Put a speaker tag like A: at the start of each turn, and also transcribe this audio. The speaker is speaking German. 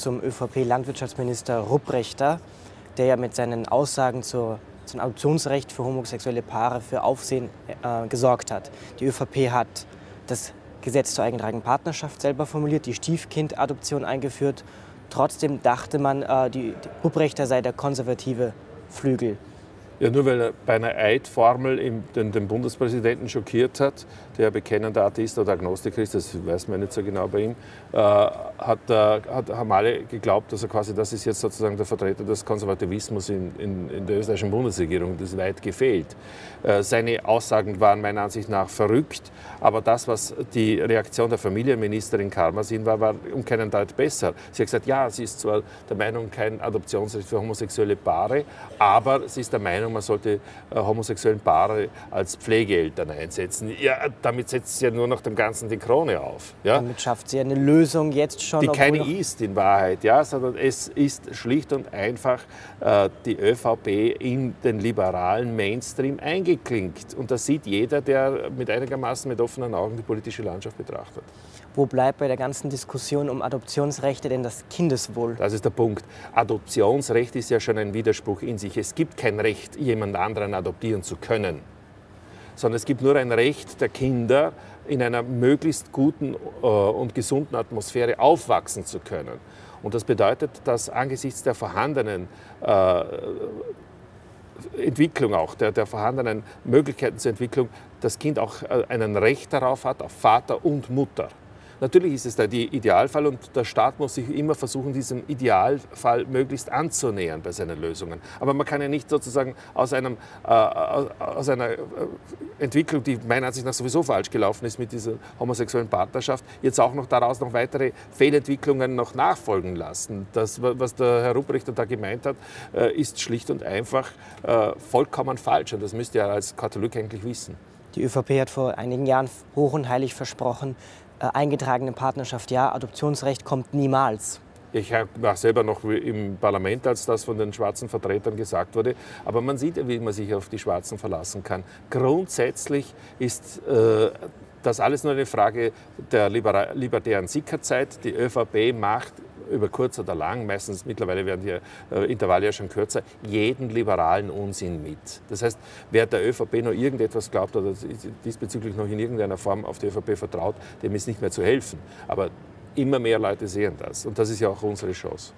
A: zum ÖVP-Landwirtschaftsminister Rupprechter, der ja mit seinen Aussagen zur, zum Adoptionsrecht für homosexuelle Paare für Aufsehen äh, gesorgt hat. Die ÖVP hat das Gesetz zur eigentragenden Partnerschaft selber formuliert, die Stiefkindadoption eingeführt. Trotzdem dachte man, äh, die, die Rupprechter sei der konservative Flügel.
B: Ja, nur weil er bei einer Eidformel den, den, Bundespräsidenten schockiert hat, der bekennender Atheist oder Agnostiker ist, das weiß man nicht so genau bei ihm, äh, hat, äh, hat, haben alle geglaubt, dass er quasi, das ist jetzt sozusagen der Vertreter des Konservativismus in, in, in der österreichischen Bundesregierung, das ist weit gefehlt. Äh, seine Aussagen waren meiner Ansicht nach verrückt, aber das, was die Reaktion der Familienministerin Karmasin war, war um keinen Deut besser. Sie hat gesagt, ja, sie ist zwar der Meinung, kein Adoptionsrecht für homosexuelle Paare, aber sie ist der Meinung, Meinung, man sollte äh, homosexuellen Paare als Pflegeeltern einsetzen. Ja, damit setzt sie ja nur noch dem Ganzen die Krone auf. Ja?
A: Damit schafft sie eine Lösung jetzt schon.
B: Die keine ist in Wahrheit, ja, sondern es ist schlicht und einfach äh, die ÖVP in den liberalen Mainstream eingeklinkt. Und das sieht jeder, der mit einigermaßen mit offenen Augen die politische Landschaft betrachtet.
A: Wo bleibt bei der ganzen Diskussion um Adoptionsrechte denn das Kindeswohl?
B: Das ist der Punkt. Adoptionsrecht ist ja schon ein Widerspruch in sich. Es gibt kein Recht, jemand anderen adoptieren zu können, sondern es gibt nur ein Recht der Kinder, in einer möglichst guten äh, und gesunden Atmosphäre aufwachsen zu können. Und das bedeutet, dass angesichts der vorhandenen äh, Entwicklung auch, der, der vorhandenen Möglichkeiten zur Entwicklung, das Kind auch äh, ein Recht darauf hat, auf Vater und Mutter. Natürlich ist es der Idealfall und der Staat muss sich immer versuchen, diesem Idealfall möglichst anzunähern bei seinen Lösungen. Aber man kann ja nicht sozusagen aus, einem, äh, aus einer äh, Entwicklung, die meiner Ansicht nach sowieso falsch gelaufen ist mit dieser homosexuellen Partnerschaft, jetzt auch noch daraus noch weitere Fehlentwicklungen noch nachfolgen lassen. Das, was der Herr Rupprechter da gemeint hat, äh, ist schlicht und einfach äh, vollkommen falsch und das müsste er als Katholik eigentlich wissen.
A: Die ÖVP hat vor einigen Jahren hoch und heilig versprochen, äh, eingetragene Partnerschaft ja, Adoptionsrecht kommt niemals.
B: Ich war selber noch im Parlament, als das von den schwarzen Vertretern gesagt wurde. Aber man sieht ja, wie man sich auf die Schwarzen verlassen kann. Grundsätzlich ist äh, das alles nur eine Frage der libertären Sickerzeit. Die ÖVP macht über kurz oder lang, meistens mittlerweile werden die äh, Intervalle ja schon kürzer, jeden liberalen Unsinn mit. Das heißt, wer der ÖVP noch irgendetwas glaubt oder diesbezüglich noch in irgendeiner Form auf die ÖVP vertraut, dem ist nicht mehr zu helfen. Aber immer mehr Leute sehen das. Und das ist ja auch unsere Chance.